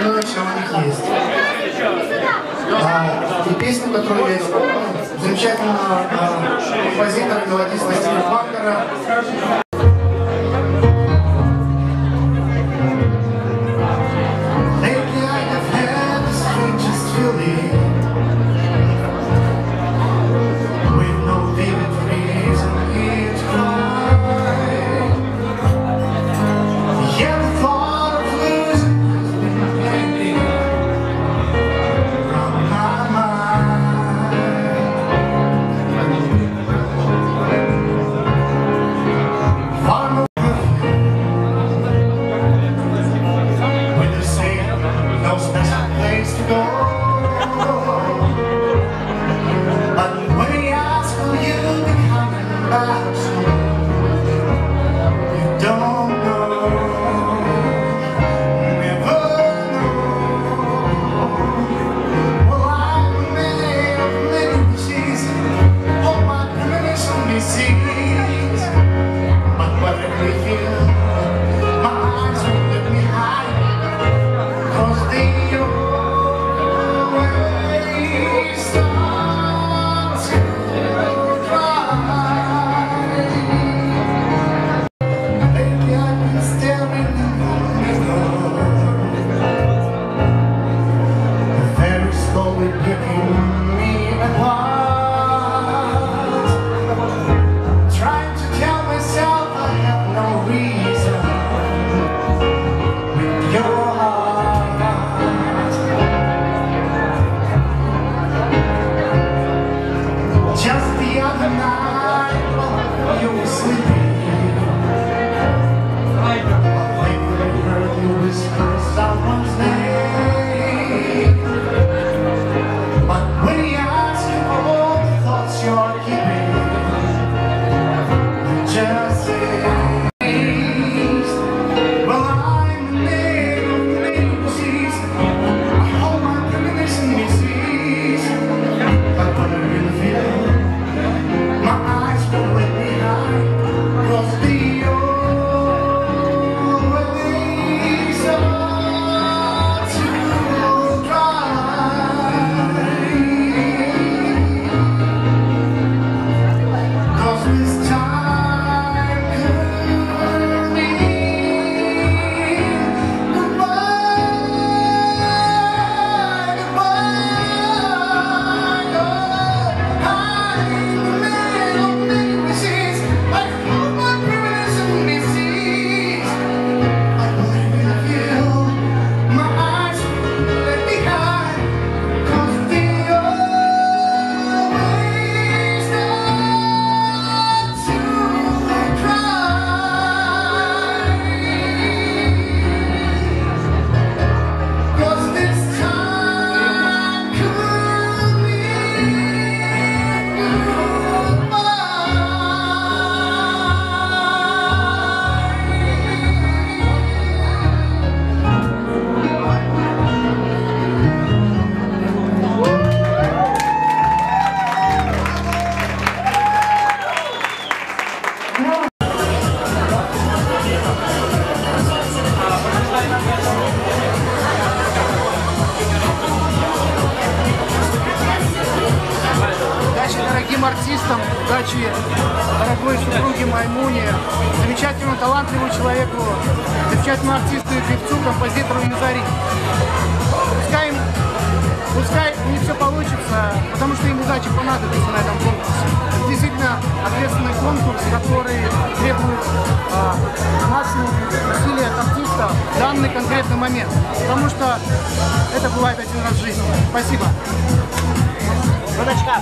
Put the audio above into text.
остальное все у них есть. А, и песню, которую я исполнил, замечательного а, композитора, мелодиста Стива Бакера, would pick me, a heart. молодым артистам, удачи дорогой супруге Маймуне, замечательному талантливому человеку, замечательному артисту и певцу, композитору Юзари. Пускай, пускай у них все получится, потому что им удача понадобится на этом конкурсе. Это действительно ответственный конкурс, который требует а, максимум усилий от артиста в данный конкретный момент, потому что это бывает один раз в жизни. Спасибо. Удачка!